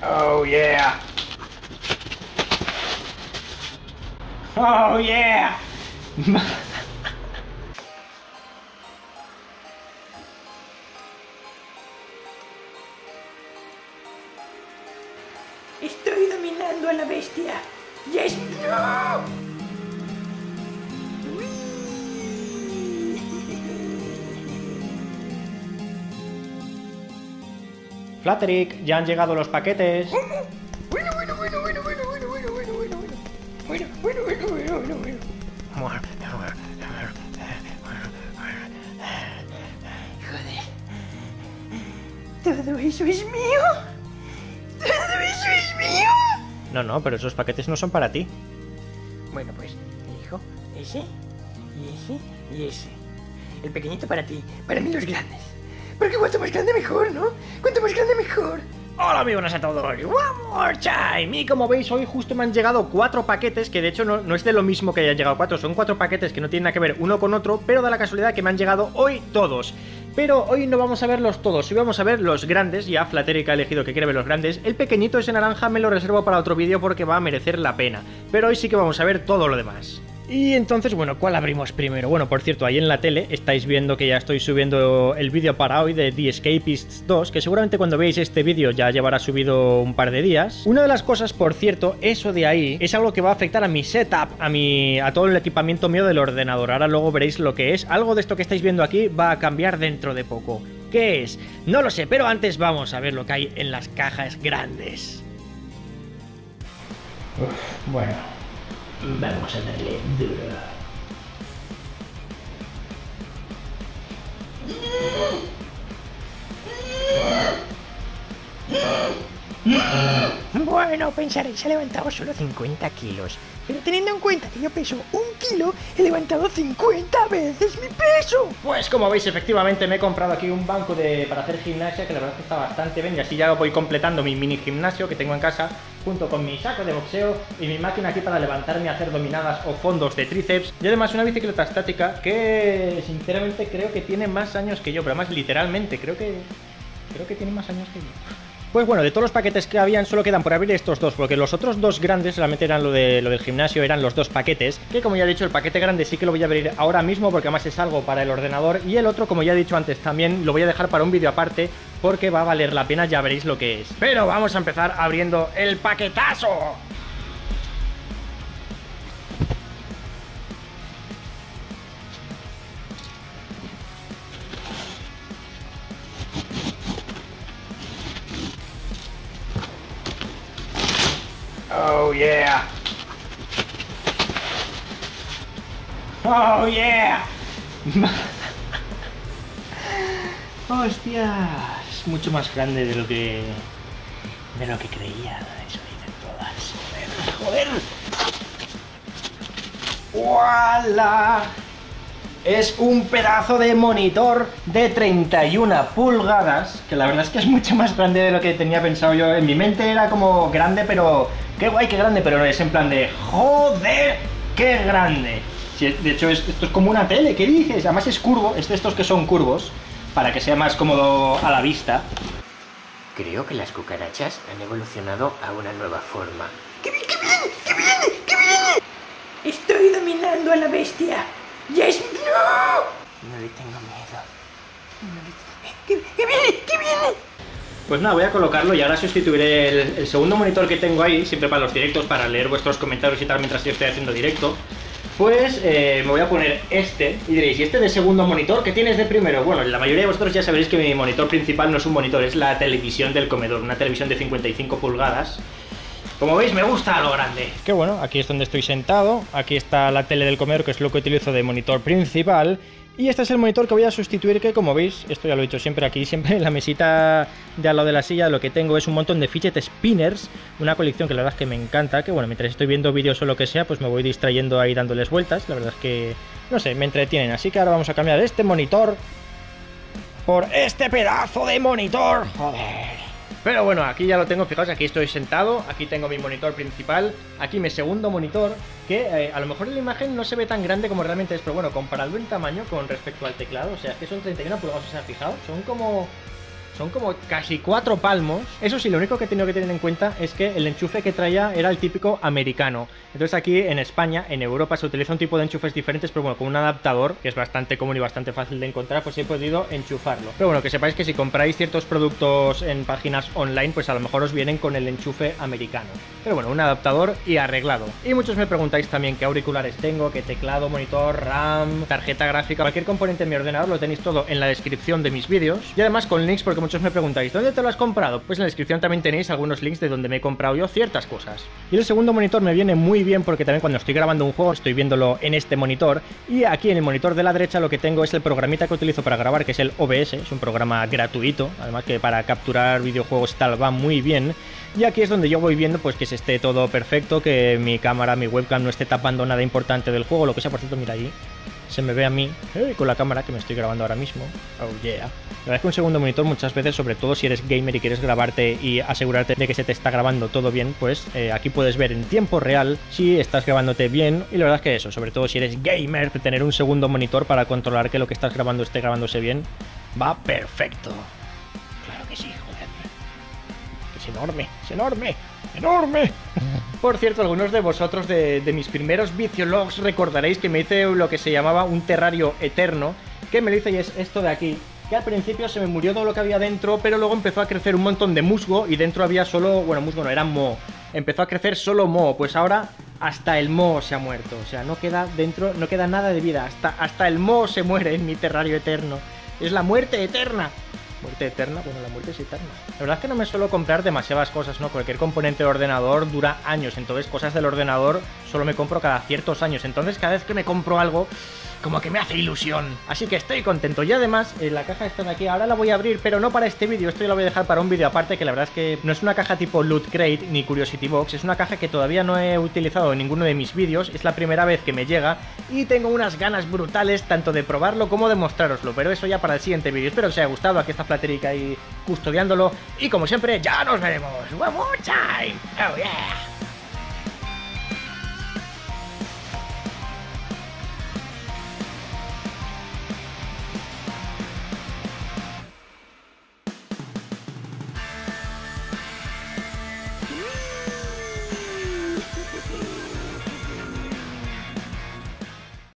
Oh yeah. Oh yeah. Estoy dominando a la bestia. ¡Ya es Flatterick, ya han llegado los paquetes. Bueno, bueno, bueno, bueno, bueno, bueno, bueno, bueno, bueno, bueno. Bueno, bueno, bueno, bueno, bueno. Joder. ¿Todo eso es mío? ¿Todo eso es mío? No, no, pero esos paquetes no son para ti. Bueno, pues, hijo, ese, y ese, y ese. El pequeñito para ti, para mí los grandes. Porque cuanto más grande mejor, ¿no? Cuanto más grande mejor. Hola muy buenas a todos, one more time. Y como veis hoy justo me han llegado cuatro paquetes Que de hecho no, no, es de lo mismo que hayan llegado cuatro. Son cuatro paquetes que no tienen nada que ver uno con otro Pero da la casualidad que me han llegado hoy todos. Pero hoy no vamos a verlos todos, hoy vamos a ver los grandes, ya Flatteric ha elegido que quiere ver los grandes, el pequeñito ese naranja me lo reservo para otro vídeo porque va a merecer la pena, pero hoy sí que vamos a ver todo lo demás. Y entonces, bueno, ¿cuál abrimos primero? Bueno, por cierto, ahí en la tele estáis viendo que ya estoy subiendo el vídeo para hoy de The Escapists 2, que seguramente cuando veáis este vídeo ya llevará subido un par de días. Una de las cosas, por cierto, eso de ahí es algo que va a afectar a mi setup, a a todo el equipamiento mío del ordenador. Ahora luego veréis lo que es. Algo de esto que estáis viendo aquí va a cambiar dentro de poco. ¿Qué es? No lo sé, pero antes vamos a ver lo que hay en las cajas grandes. Uf, bueno, Vamos a darle duro. Bueno, pensaréis, he levantado solo 50 kilos. Pero teniendo en cuenta que yo peso un kilo, he levantado 50 veces mi peso. Pues como veis, efectivamente me he comprado aquí un banco de, para hacer gimnasia, que la verdad que está bastante bien. Y así ya voy completando mi mini gimnasio que tengo en casa, junto con mi saco de boxeo y mi máquina aquí para levantarme y hacer dominadas o fondos de tríceps. Y además una bicicleta estática que sinceramente creo que tiene más años que yo, pero además literalmente creo que... Creo que tiene más años que yo. Pues bueno, de todos los paquetes que habían, solo quedan por abrir estos dos, porque los otros dos grandes, solamente eran lo, de, lo del gimnasio, eran los dos paquetes, que como ya he dicho, el paquete grande sí que lo voy a abrir ahora mismo, porque además es algo para el ordenador, y el otro, como ya he dicho antes, también lo voy a dejar para un vídeo aparte, porque va a valer la pena, ya veréis lo que es. Pero vamos a empezar abriendo el paquetazo. Oh yeah. Hostia, es mucho más grande de lo que de lo que creía. Eso dicen todas. Joder, joder. ¡Wala! Es un pedazo de monitor de 31 pulgadas, que la verdad es que es mucho más grande de lo que tenía pensado yo. En mi mente era como grande, pero qué guay, qué grande, pero no es en plan de joder, qué grande. De hecho, esto es como una tele, ¿qué dices? Además es curvo, es de estos que son curvos, para que sea más cómodo a la vista. Creo que las cucarachas han evolucionado a una nueva forma. ¡Qué bien, qué bien, qué bien, qué bien! Estoy dominando a la bestia. ¡Ya es mío! No le tengo miedo. No le... ¿Qué, ¿Qué, viene? ¿Qué viene? Pues nada, voy a colocarlo y ahora sustituiré el, el, segundo monitor que tengo ahí, siempre para los directos, para leer vuestros comentarios y tal mientras yo estoy haciendo directo. Pues eh, me voy a poner este, y diréis, ¿y este de segundo monitor? ¿Qué tienes de primero? Bueno, la mayoría de vosotros ya sabréis que mi monitor principal no es un monitor, es la televisión del comedor, una televisión de 55 pulgadas. Como veis, me gusta lo grande. Qué bueno, aquí es donde estoy sentado. Aquí está la tele del comedor, que es lo que utilizo de monitor principal. Y este es el monitor que voy a sustituir, que como veis, esto ya lo he dicho siempre aquí, siempre en la mesita de al lado de la silla, lo que tengo es un montón de fidget spinners, una colección que la verdad es que me encanta, que bueno, mientras estoy viendo vídeos o lo que sea, pues me voy distrayendo ahí dándoles vueltas, la verdad es que, no sé, me entretienen. Así que ahora vamos a cambiar este monitor por este pedazo de monitor, joder. Pero bueno, aquí ya lo tengo, fijaos, aquí estoy sentado, aquí tengo mi monitor principal, aquí mi segundo monitor, que eh, a lo mejor la imagen no se ve tan grande como realmente es, pero bueno, comparado en tamaño con respecto al teclado, o sea, que son 31 pulgadas, ¿os han fijado? Son como... Son como casi cuatro palmos. Eso sí, lo único que he tenido que tener en cuenta es que el enchufe que traía era el típico americano. Entonces aquí en España, en Europa, se utiliza un tipo de enchufes diferentes, pero bueno, con un adaptador, que es bastante común y bastante fácil de encontrar, pues he podido enchufarlo. Pero bueno, que sepáis que si compráis ciertos productos en páginas online, pues a lo mejor os vienen con el enchufe americano. Pero bueno, un adaptador y arreglado. Y muchos me preguntáis también qué auriculares tengo, qué teclado, monitor, RAM, tarjeta gráfica, cualquier componente en mi ordenador lo tenéis todo en la descripción de mis vídeos. Y además con links porque muchos me preguntáis, ¿dónde te lo has comprado? Pues en la descripción también tenéis algunos links de donde me he comprado yo ciertas cosas. Y el segundo monitor me viene muy bien porque también cuando estoy grabando un juego estoy viéndolo en este monitor. Y aquí en el monitor de la derecha lo que tengo es el programita que utilizo para grabar, que es el OBS, es un programa gratuito, además que para capturar videojuegos tal va muy bien. Y aquí es donde yo voy viendo pues que se esté todo perfecto, que mi cámara, mi webcam no esté tapando nada importante del juego, lo que sea, por cierto, mira ahí se me ve a mí eh, con la cámara que me estoy grabando ahora mismo. Oh yeah. La verdad es que un segundo monitor muchas veces, sobre todo si eres gamer y quieres grabarte y asegurarte de que se te está grabando todo bien, pues eh, aquí puedes ver en tiempo real si estás grabándote bien. Y la verdad es que eso, sobre todo si eres gamer, tener un segundo monitor para controlar que lo que estás grabando esté grabándose bien, va perfecto. Claro que sí, joder. Es enorme, es enorme, enorme. Por cierto, algunos de vosotros de, de mis primeros viciologs recordaréis que me hice lo que se llamaba un terrario eterno, que me lo hice y es esto de aquí, que al principio se me murió todo lo que había dentro, pero luego empezó a crecer un montón de musgo y dentro había solo, bueno, musgo no, era moho. Empezó a crecer solo moho, pues ahora hasta el moho se ha muerto, o sea, no queda dentro, no queda nada de vida, hasta, hasta el moho se muere en mi terrario eterno. Es la muerte eterna. Muerte eterna, bueno, la muerte es eterna. La verdad es que no me suelo comprar demasiadas cosas, ¿no? Cualquier componente de ordenador dura años, entonces cosas del ordenador solo me compro cada ciertos años. Entonces cada vez que me compro algo, como que me hace ilusión. Así que estoy contento. Y además, eh, la caja está de aquí. Ahora la voy a abrir, pero no para este vídeo. Esto la voy a dejar para un vídeo aparte, que la verdad es que no es una caja tipo Loot Crate ni Curiosity Box. Es una caja que todavía no he utilizado en ninguno de mis vídeos. Es la primera vez que me llega y tengo unas ganas brutales tanto de probarlo como de mostraroslo. Pero eso ya para el siguiente vídeo. Espero que os haya gustado. Aquí está Flaterica ahí custodiándolo. Y como siempre, ya nos veremos. One more time. Oh yeah.